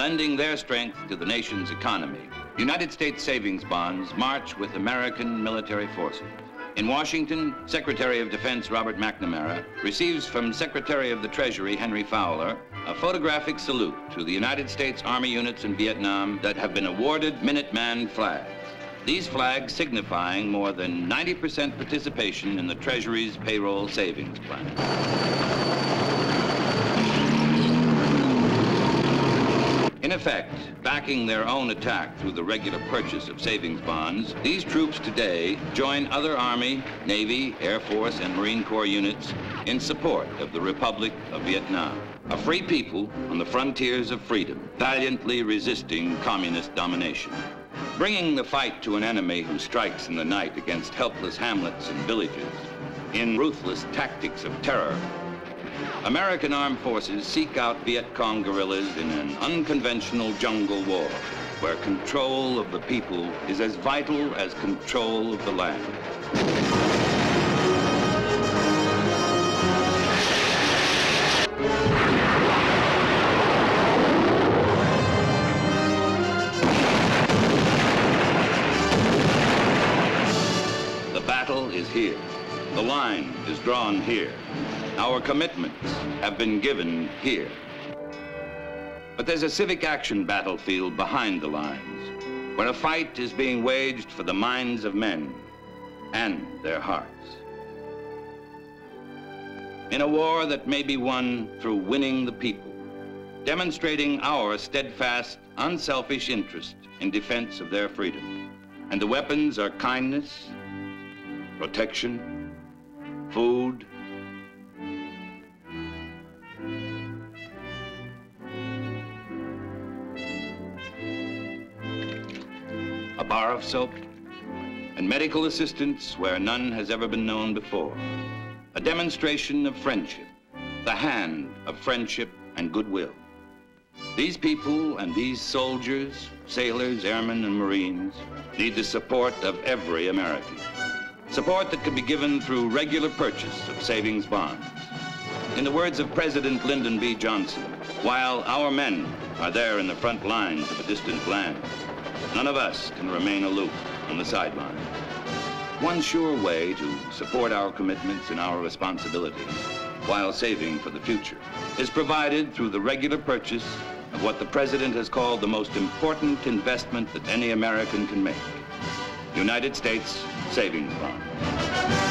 lending their strength to the nation's economy. United States savings bonds march with American military forces. In Washington, Secretary of Defense Robert McNamara receives from Secretary of the Treasury Henry Fowler a photographic salute to the United States Army units in Vietnam that have been awarded Minuteman flags. These flags signifying more than 90% participation in the Treasury's payroll savings plan. Effect, backing their own attack through the regular purchase of savings bonds, these troops today join other Army, Navy, Air Force, and Marine Corps units in support of the Republic of Vietnam, a free people on the frontiers of freedom, valiantly resisting communist domination. Bringing the fight to an enemy who strikes in the night against helpless hamlets and villages, in ruthless tactics of terror American armed forces seek out Viet Cong guerrillas in an unconventional jungle war where control of the people is as vital as control of the land. The battle is here. The line is drawn here. Our commitments have been given here. But there's a civic action battlefield behind the lines, where a fight is being waged for the minds of men and their hearts. In a war that may be won through winning the people, demonstrating our steadfast, unselfish interest in defense of their freedom. And the weapons are kindness, protection, food, bar of soap, and medical assistance where none has ever been known before. A demonstration of friendship, the hand of friendship and goodwill. These people and these soldiers, sailors, airmen, and Marines need the support of every American. Support that could be given through regular purchase of savings bonds. In the words of President Lyndon B. Johnson, while our men are there in the front lines of a distant land, None of us can remain aloof on the sidelines. One sure way to support our commitments and our responsibilities while saving for the future is provided through the regular purchase of what the President has called the most important investment that any American can make, United States savings bonds.